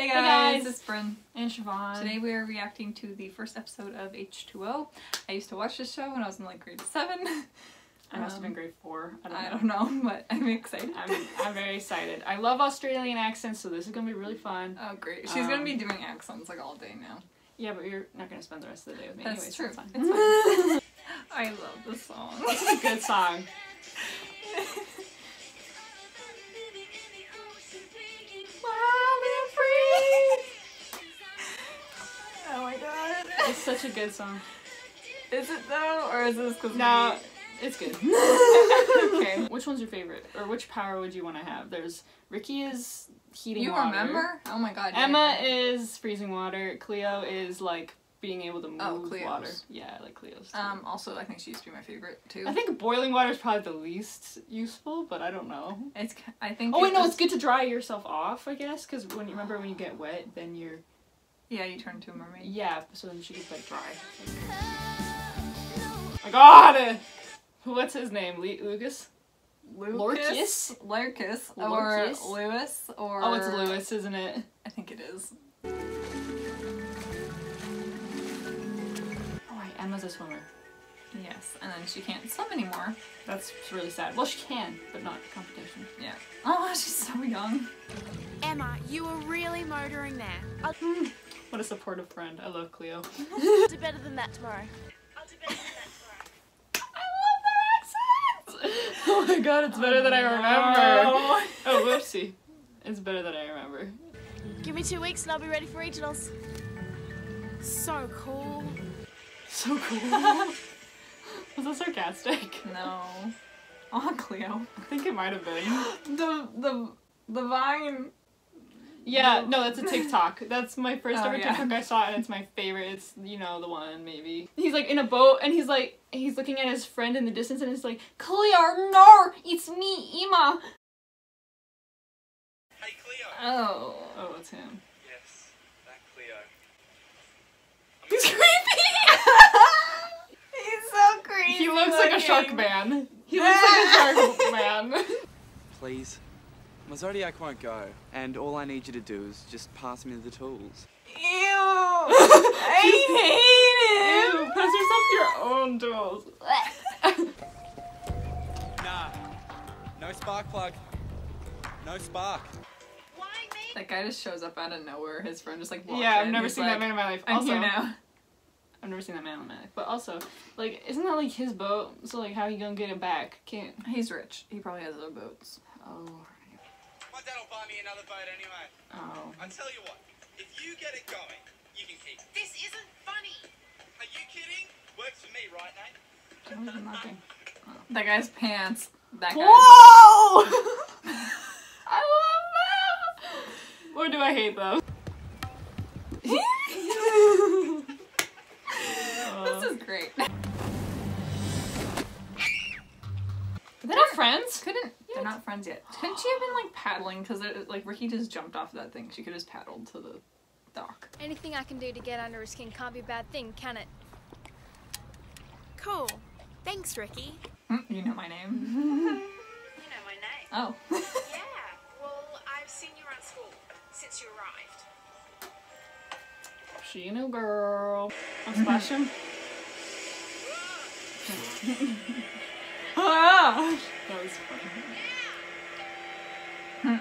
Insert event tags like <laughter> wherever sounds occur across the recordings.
Hey Hey, guys, guys. it's Bryn. And Siobhan. Today we are reacting to the first episode of H2O. I used to watch this show when I was in like grade 7. I must have been grade four. I don't I know. don't know, <laughs> but I'm excited. I'm, I'm very excited. I love Australian accents, so this is gonna be really fun. Oh great. She's gonna Um, be doing accents like all day now. Yeah, but you're not gonna spend the rest of the day with me. That's anyways, true. It's fine. It's fine. <laughs> I love this song. It's a good song. <laughs> such a good song. Is it though? Or is this because No, it's good. <laughs> okay. Which one's your favorite, or which power would you want to have? There's Rikki is heating water. You water. remember? Oh my god. yeah. Emma is freezing water. Cleo is like being able to move Oh, Cleo's. water. Yeah, I like Cleo's. Too. Um, also, I think she used to be my favorite too. I think boiling water is probably the least useful, but I don't know. it's. I think. Oh wait, it no, it's good to dry yourself off, I guess, because when you remember when you get wet, then you're Yeah, you turn into a mermaid. yeah, so then she gets like dry. I got it. what's his name? Le- Lucas? Lucas, Lurkus, or Lewis, or Oh, it's Lewis, isn't it? I think it is. Oh, right, Emma's a swimmer. Yes, and then she can't swim anymore. That's really sad. Well, she can, but not competition. Yeah. Oh, <laughs> she's so young. Emma, you were really motoring there. Hmm. I'll What a supportive friend. I love Cleo. <laughs> <laughs> do better than that tomorrow. I'll do better than that tomorrow. I love their accents! oh my god, it's better than I oh, remember. <laughs> Oh, whoopsie. It's better than I remember. Give me two weeks and I'll be ready for regionals. So cool. So cool. Was that sarcastic? No. Oh, Cleo. I think it might have been. <gasps> The the the vine. Yeah, no, that's a TikTok. That's my first Oh, ever yeah. TikTok I saw, and it's my favorite. It's you know the one maybe. He's like in a boat, and he's like he's looking at his friend in the distance, and it's like Cleo, no, it's me, Emma. Hey Cleo. Oh. Oh, it's him. Yes, that Cleo. <laughs> He's creepy. <laughs> He's so creepy. he looks like a shark man. He looks like a shark <laughs> man. Please. My Zodiac won't go, and all I need you to do is just pass me the tools. Ew. <laughs> I hate Ew, pass yourself your own tools. <laughs> Nah. No spark plug. No spark. That guy just shows up out of nowhere. His friend just like walks Yeah, I've in, never he's seen like, that man in my life. I'm also, here now. I've never seen that man in my life. But also, like, isn't that like his boat? So like, how are you gonna get it back? Can't. He's rich. He probably has other boats. Oh. My dad will buy me another boat anyway. Oh. I tell you what, if you get it going, you can keep it. This isn't funny. Are you kidding? Works for me, right, Nate? What is knocking? That guy's pants. That guy's. Whoa! <laughs> I love that. Or do I hate them? <laughs> this is great. Are They're not friends. Couldn't they're not friends yet? Couldn't she have been like paddling? Because like Rikki just jumped off that thing. She could have paddled to the dock. Anything I can do to get under her skin can't be a bad thing, can it? Cool. Thanks, Rikki. Hmm, You know my name. <laughs> You know my name. Oh. <laughs> Yeah. Well, I've seen you around school since you arrived. She a new girl. I'm splashing. <laughs> ah! That was funny.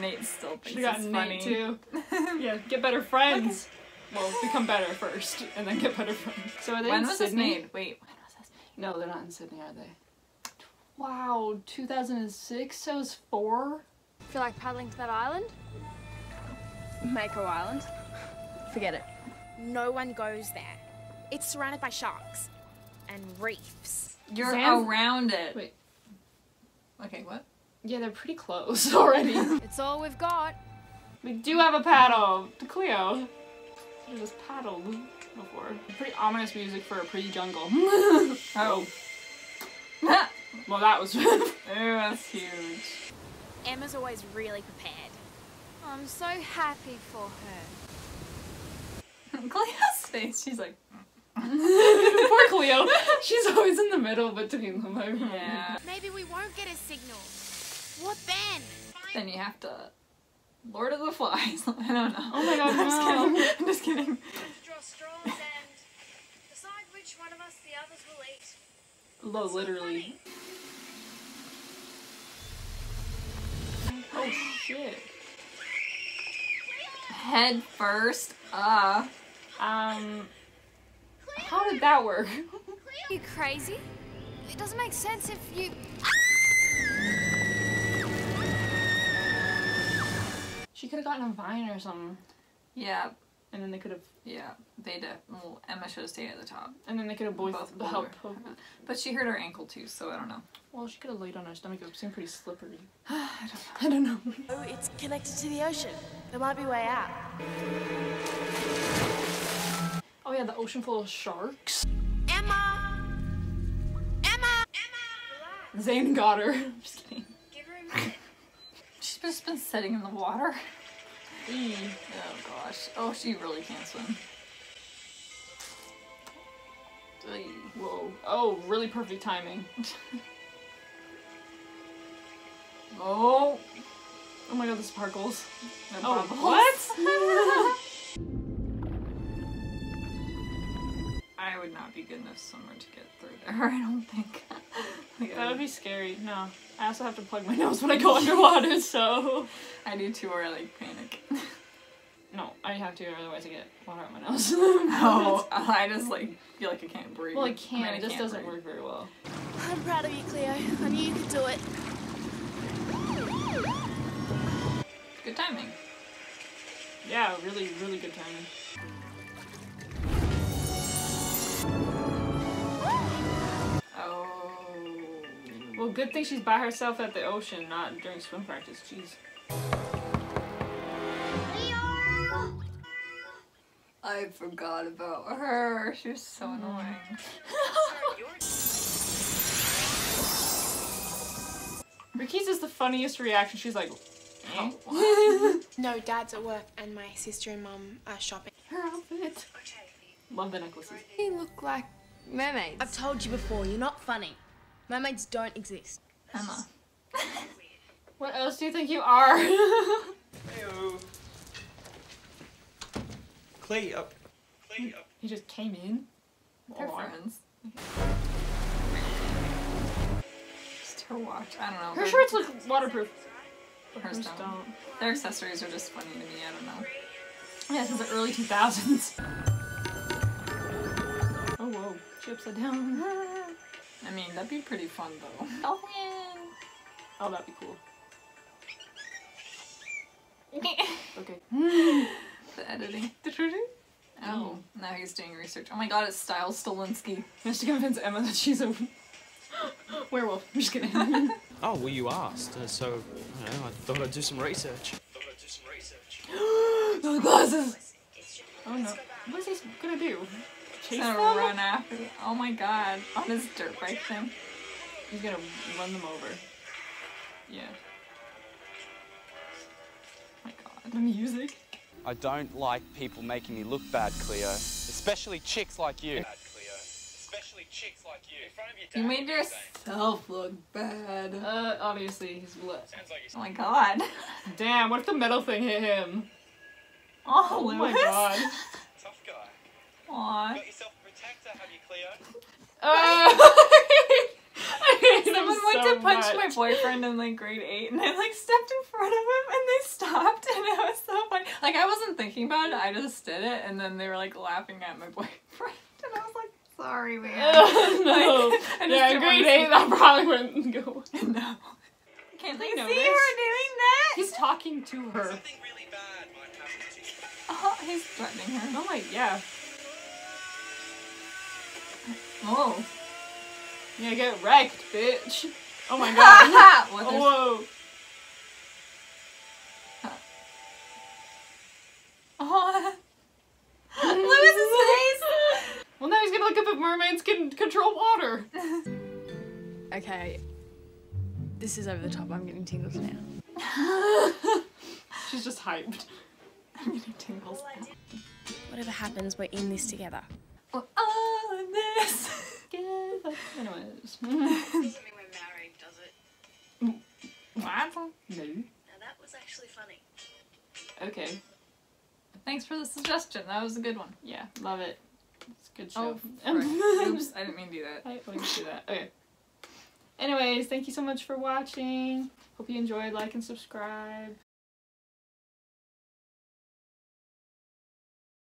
Nate still thinks She got it's Nate funny. too. <laughs> Yeah, get better friends. Well, become better first, and then get better friends. So are they When in was Sydney? this made? Wait, when was this No, they're not in Sydney, are they? Wow, 2006. So I was four. Feel like paddling to that island? Mako Island? Forget it. No one goes there. It's surrounded by sharks and reefs. made? You're Sans- around it. Wait. Okay, what? Yeah, they're pretty close <laughs> already. It's all we've got. we do have a paddle. The Cleo. It was paddled before. Pretty ominous music for a pretty jungle. <laughs> Oh. <laughs> well, that was. Ew, that's huge. Emma's always really prepared. I'm so happy for her. Cleo's face, she's like, Poor Cleo. <laughs> She's always in the middle between them. I remember. yeah. Maybe we won't get a signal. What then? Then you have to Lord of the Flies. <laughs> I don't know. Oh my god, <laughs> I'm just kidding. I'm just kidding. Draw straws and decide which one of us the others will eat. Lo, literally. Oh shit. Head first. Uh. Um. How did that work? Are you crazy? It doesn't make sense if you. She could have gotten a vine or something, Yeah. and then they could have, Yeah. They did. Well, Emma should have stayed at the top. and then they could have both, Both helped <laughs> But she hurt her ankle too, so I don't know. Well, she could have laid on her stomach. It would seem pretty slippery. <sighs> I don't know. Oh, it's connected to the ocean. There might be a way out. Yeah, the ocean full of sharks. Emma! Emma! Emma! Zane got her. <laughs> Just kidding. Give her a minute. <laughs> She's just been sitting in the water. <laughs> Eee. Oh gosh. Oh, she really can't swim. Whoa. Oh, really perfect timing. Oh. Oh my god, the sparkles. No Oh, what? I would not be good enough swimmer to get through there. <laughs> I don't think. <laughs> Like, That would would- be scary. No. I also have to plug my <laughs> nose when I go underwater, so. I do too, or I like panic. No, I have to, otherwise I get water on my nose. oh, I just like feel like I can't breathe. Well, I mean, can't. It just can't doesn't breathe. work very well. I'm proud of you, Cleo. I knew you could do it. Good timing. Yeah, really, really good timing. Well, good thing she's by herself at the ocean, not during swim practice. Jeez. I forgot about her. She was so annoying. <laughs> Rikki's is the funniest reaction. She's like, eh? <laughs> No, Dad's at work and my sister and Mum are shopping. her outfit. Love the necklaces. You look like mermaids. I've told you before, you're not funny. Mermaids don't exist. Emma. <laughs> What else do you think you are? <laughs> Heyo. Cleo. Cleo. he just came in. They're Aw. friends. <laughs> Just her watch. I don't know. Her Their- shirts look waterproof. Hers Hers don't. don't. Their accessories are just funny to me. I don't know. Yeah, since the early 2000s. Oh, whoa. She upside down. I mean, that'd be pretty fun though. <laughs> Dolphin. Oh, that'd be cool. <laughs> Okay. <laughs> The editing. The editing? Oh, now he's doing research. Oh my god, it's Stiles Stilinski. He has to convince Emma that she's a werewolf. I'm just kidding. Oh, well, you asked, uh, so you know, I thought I'd do some research. Thought I'd do some research. Those glasses! Oh no. What is he gonna do? Chase He's gonna run <laughs> after. Oh my god, on his dirt bike thing. He's gonna run them over. Yeah. my god. The music. I don't like people making me look bad, Cleo. Especially chicks like you. Bad, Cleo. Especially chicks like you. In front of your dad. You made what are yourself look bad. Uh, obviously he's lit. Sounds like Oh my god. Damn, what if the metal thing hit him? Oh, Oh my god. <laughs> a tough Got yourself a protector, have you, Cleo? Uh, I hate him Someone went so to punch much. my boyfriend in like grade eight, and I like stepped in front of him, and they stopped, and it was so funny. Like I wasn't thinking about it, I just did it, and then they were like laughing at my <laughs> boyfriend, and I was like, "Sorry, man." Uh, <laughs> no. <laughs> Like, I just yeah, grade wanna eight, that probably wouldn't go. No. Can't they see her doing that? He's talking to her. Something really bad might happen to you. Oh, he's threatening her. Oh my, yeah. Oh. Yeah, get wrecked, bitch. Oh my <laughs> god. what oh, there's- whoa. <laughs> Oh. Lewis's face. <laughs> Well, now he's gonna look up if mermaids can control water. Okay. This is over the top. I'm getting tingles now. She's just hyped. I'm getting tingles. Whatever happens, we're in this together. Oh, all of this. Anyways. <laughs> Doesn't mean we're married, does it? What? no. Now that was actually funny. Okay. Thanks for the suggestion. That was a good one. Yeah, love it. It's a good show. Oh. <laughs> Oops, I didn't mean to do that. I always do that. Okay. Anyways, thank you so much for watching. Hope you enjoyed. Like and subscribe.